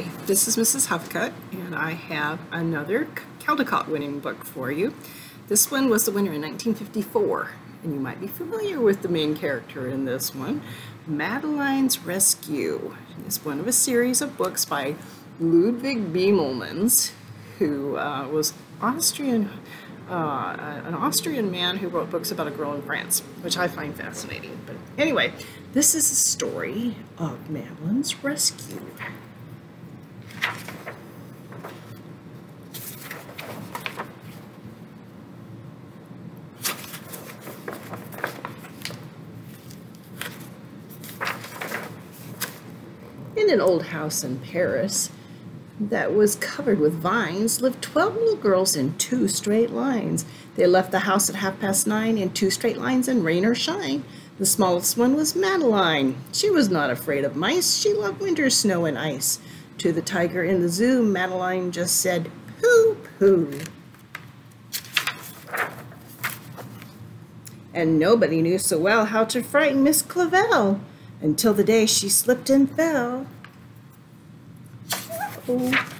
Hi, this is Mrs. Huffcutt, and I have another Caldecott winning book for you. This one was the winner in 1954, and you might be familiar with the main character in this one, Madeline's Rescue. It's one of a series of books by Ludwig Bemelmans, who uh, was Austrian, uh, an Austrian man who wrote books about a girl in France, which I find fascinating. But anyway, this is a story of Madeline's rescue. In an old house in Paris that was covered with vines lived 12 little girls in two straight lines. They left the house at half past nine in two straight lines in rain or shine. The smallest one was Madeline. She was not afraid of mice. She loved winter snow and ice. To the tiger in the zoo, Madeline just said, pooh, pooh. And nobody knew so well how to frighten Miss Clavel until the day she slipped and fell. Oh.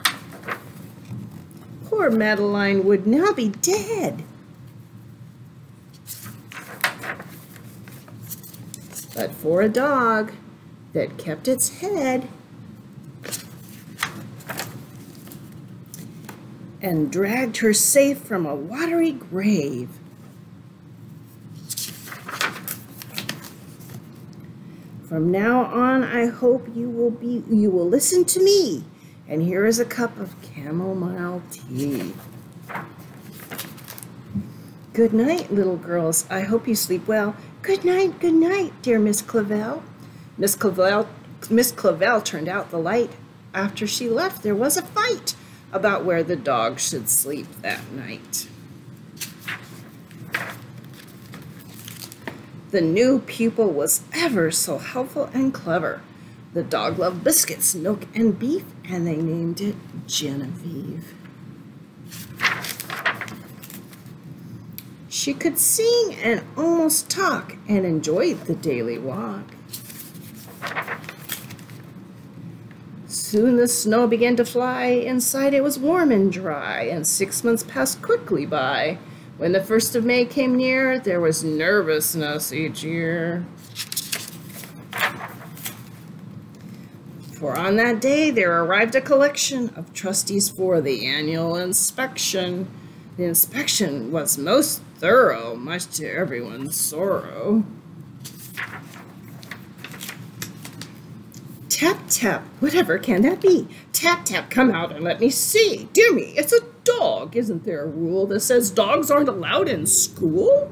Poor Madeline would now be dead. But for a dog that kept its head and dragged her safe from a watery grave. From now on, I hope you will be you will listen to me. And here is a cup of chamomile tea. Good night, little girls. I hope you sleep well. Good night, good night, dear Miss Clavel. Miss Clavel, Miss Clavel turned out the light. After she left, there was a fight about where the dog should sleep that night. The new pupil was ever so helpful and clever. The dog loved biscuits, milk, and beef, and they named it Genevieve. She could sing and almost talk and enjoyed the daily walk. Soon the snow began to fly. Inside it was warm and dry, and six months passed quickly by. When the first of May came near, there was nervousness each year. For on that day there arrived a collection of trustees for the annual inspection. The inspection was most thorough, much to everyone's sorrow. Tap, tap, whatever can that be? Tap, tap, come out and let me see. Dear me, it's a dog. Isn't there a rule that says dogs aren't allowed in school?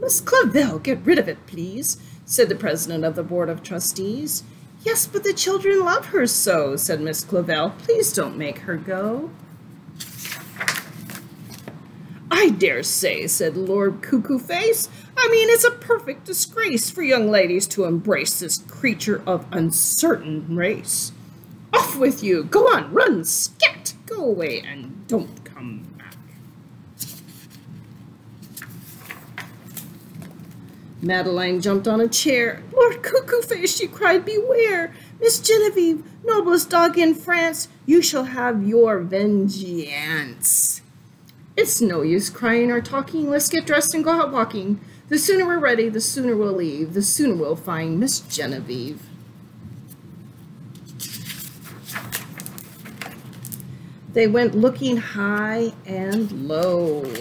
Miss Clavel, get rid of it, please, said the president of the board of trustees. Yes, but the children love her so, said Miss Clavel. Please don't make her go. I dare say, said Lord Cuckoo Face. I mean, it's a perfect disgrace for young ladies to embrace this creature of uncertain race. Off with you! Go on, run, scat! Go away and don't come Madeline jumped on a chair. Lord Cuckoo Face, she cried, beware! Miss Genevieve, noblest dog in France, you shall have your vengeance. It's no use crying or talking. Let's get dressed and go out walking. The sooner we're ready, the sooner we'll leave. The sooner we'll find Miss Genevieve. They went looking high and low.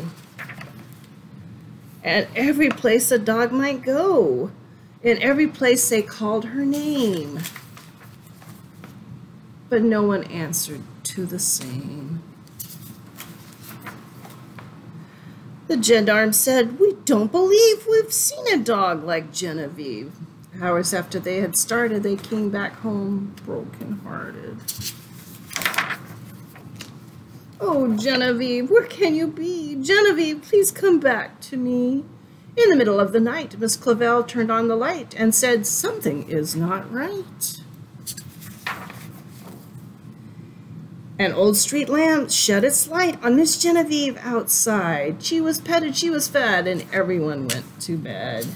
And every place a dog might go. In every place they called her name. But no one answered to the same. The gendarme said, We don't believe we've seen a dog like Genevieve. Hours after they had started, they came back home broken-hearted. Oh, Genevieve, where can you be? Genevieve, please come back to me. In the middle of the night, Miss Clavel turned on the light and said, Something is not right. An old street lamp shed its light on Miss Genevieve outside. She was petted, she was fed, and everyone went to bed.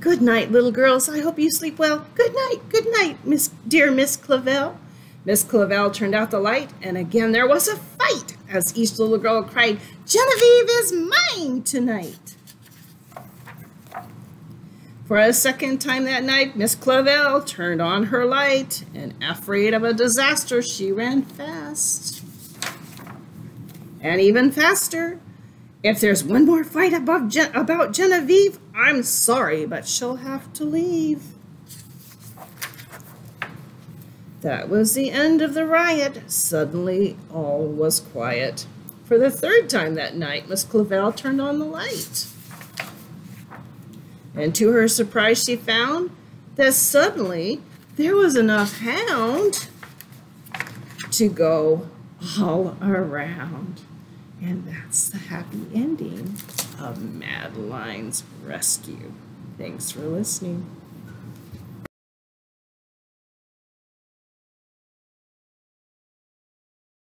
Good night, little girls. I hope you sleep well. Good night, good night, Miss dear Miss Clavel. Miss Clavel turned out the light, and again there was a fight as each little girl cried, Genevieve is mine tonight. For a second time that night, Miss Clavel turned on her light, and afraid of a disaster, she ran fast. And even faster. If there's one more fight above Gen about Genevieve, I'm sorry, but she'll have to leave. That was the end of the riot. Suddenly, all was quiet. For the third time that night, Miss Clavel turned on the light. And to her surprise, she found that suddenly there was enough hound to go all around. And that's the happy ending of Madeline's rescue. Thanks for listening.